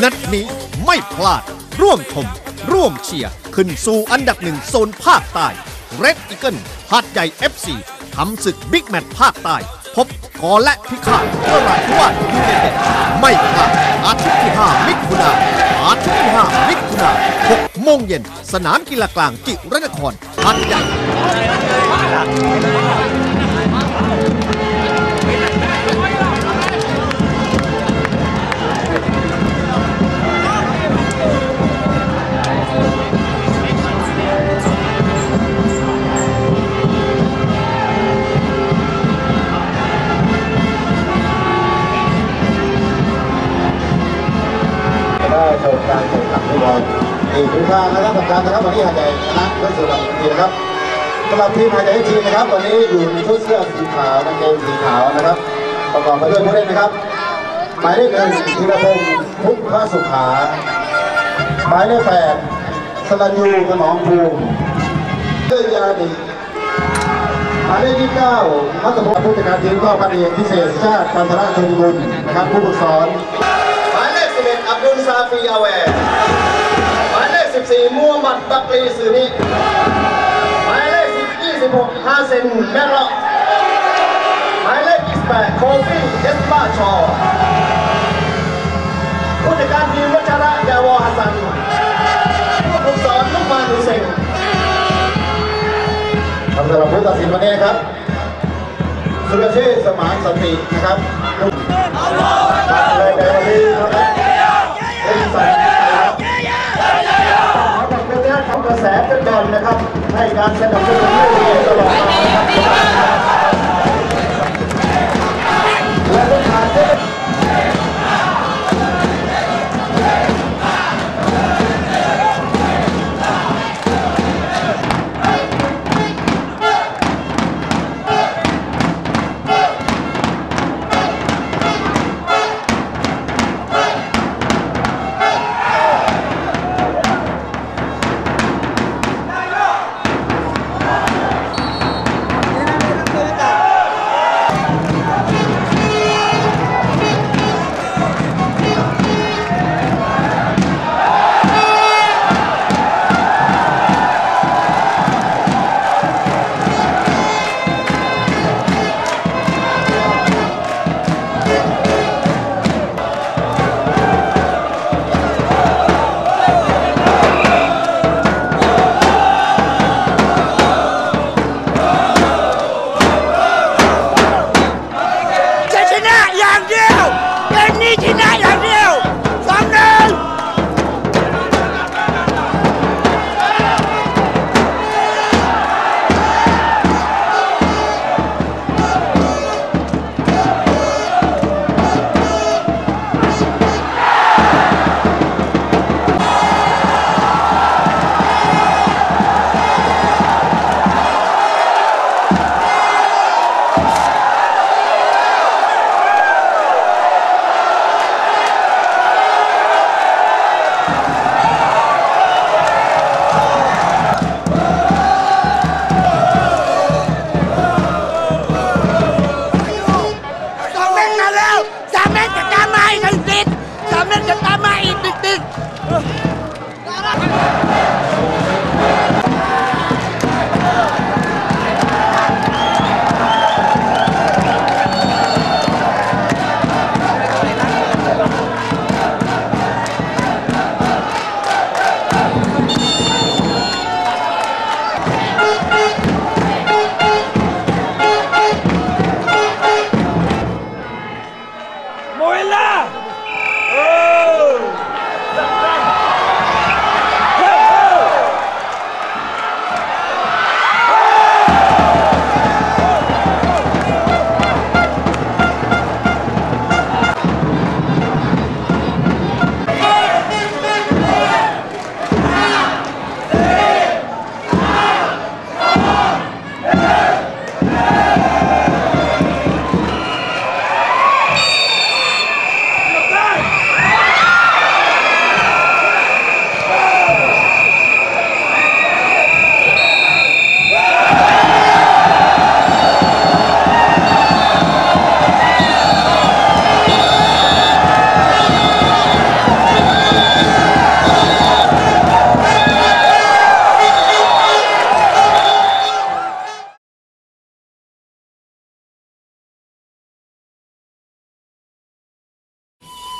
นัดนี้ไม่พลาด ร่วมชม ร่วมเชียร์ขึ้นสู่อันดับหนึ่งโซนภาคใต้ Red Eagle หาดใหญ่ FC ทำศึก big match ภาคใต้ พบกอและพิฆาตเมื่อราธิวาสยูไนเต็ดไม่พลาดอาทิตย์ที่ 5 มิถุนาอาทิตย์ที่ 5 มิถุนา6โมงเย็น สนามกีฬากลางจิรนครหาดใหญ่ นะครับสำหรับทีมหาดใหญ่ทีมนะครับวันนี้อยู่ในชุดเสื้อสีขาวกางเกงสีขาวนะครับ ประกอบไปด้วยผู้เล่นนะครับ หมายเลขหนึ่งธีรพงศ์พุทธสุขา หมายเลขแปดสลันยูขนองภูมิเลือยาดีหมายเลขที่เก้ามัตตพงศ์ผู้จัดการทีมก็พันเอกพิเศษชาติพันธราชนบุญนะครับผู้ฝึกสอนหมายเลข11อับดุลซาฟีอาแวร์หมายเลข14มูฮัมหมัดบักลีซือนิ 26ฮาเซนแมรอหมายเลข28โคฟี่เอสบาชอผู้จัดการทีมวัชระยาวอฮัสซันผู้ฝึกสอนลูกมานุเซงสำหรับผู้ตัดสินวันนี้ครับ สุรเชษสมานสันตินะครับเลยในวันนี้นะครับเป็น แสกันก่อนนะครับ ให้การสนับสนุนเรื่องนี้ตลอดมานะครับ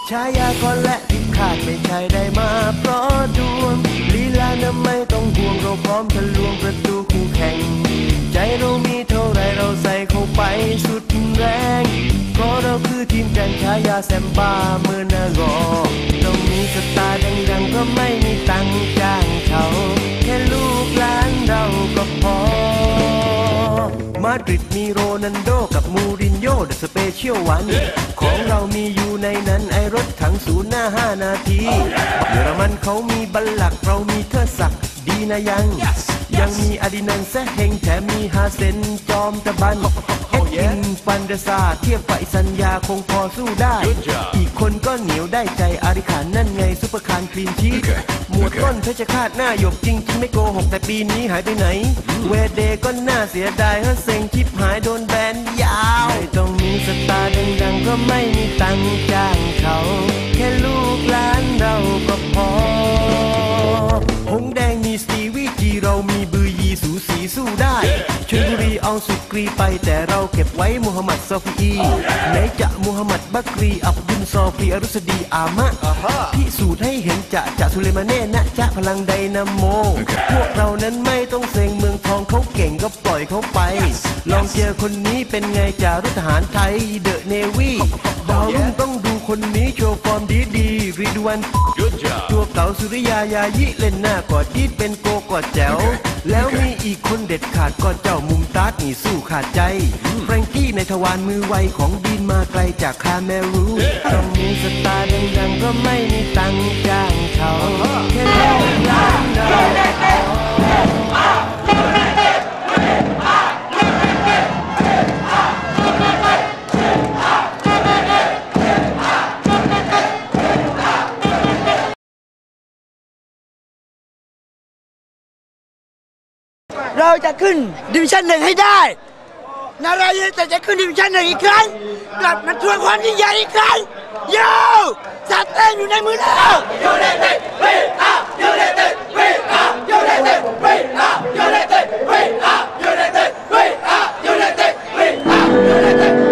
ชายาคนและผิดขาดไม่ใช่ได้มาเพราะดวงลีลานะไม่ต้องห่วงเราพร้อมทะลวงประตูคู่แข่ง ใจเรามีเท่าไรเราใส่เข้าไปสุดแรง เพราะเราคือทีมแกร่งชายาแซมบ้าเมื่อนารอเรามีสตาร์ดังๆเพราะไม่มีตังจ้างเขาแค่ลูกหลานเราก็พอ มาดริดมีโร สเปเชียลวัน ของเรามีอยู่ในนั้นไอรถถังศูนย์หน้าห้านาที เยอรมันเขามีบัลลักเรามีเทอศักดิ์ดีนะยัง ยังมีอดินันแซะเฮงแถมมีฮาเซนจอมตะบัน เอ็ดอินฟันเดอร์ซาร์เทียบไปสัญญาคงพอสู้ได้ อีกคนก็เหนียวได้ใจอาริขานนั่นไงซุปเปอร์คาร์คลีนชีสหมวดต้นเพชรคาดหน้าหยกจริงจริงไม่โกหกแต่ปีนี้หายไปไหน เวเดก็น่าเสียดายเฮ้เซ็งชิปหายโดนแบนยาวไม่ต้องมีสตาร์ดังๆก็ไม่มีตังค์จ้างเขา แค่ลูกหลาน กรีไปแต่เราเก็บไว้มูฮัมหมัดซอฟีไหนจะมูฮัมหมัดบักรีอับดุลซอฟีอรุสดีอามะพิสูจน์ให้เห็นจะจะสุเลมาเน่นะจะพลังไดนาโม พวกเรานั้นไม่ต้องเซ็งเมืองทองเขาเก่งก็ปล่อยเขาไป ลองเจอคนนี้เป็นไงจารุทหารไทยเดอะเนวีดาวรุ่งต้องดูคนนี้โชว์ฟ อร์มดีดีๆรีดวันตัวเก่าสุริยายายิเล่นหน้ากอดยีดเป็นโกกอดแจ๋ว แล้วมีอีกคนเด็ดขาดก็เจ้ามุมตาดนี่สู้ขาดใจ แฟรงกี้ในทวารมือไวของดีนมาไกลจากคาเมรูนต้องมีสต เราจะขึ้นดิวิชั่นหนึ่งให้ได้ นารายณ์แต่จะขึ้นดิวิชั่นหนึ่งอีกครั้ง กลับมาทวงความยิ่งใหญ่อีกครั้งโย่สัตว์เต้นอยู่ในมือเราอยู่นเต้นวิ่อะอยู่นเต้นวิ่อะอยู่นเต้นวิ่อะอยู่นเต้นวิ่อะอยู่นเต้นวิ่อะอยู่นเต้นวิ่อะอยู่นเต้น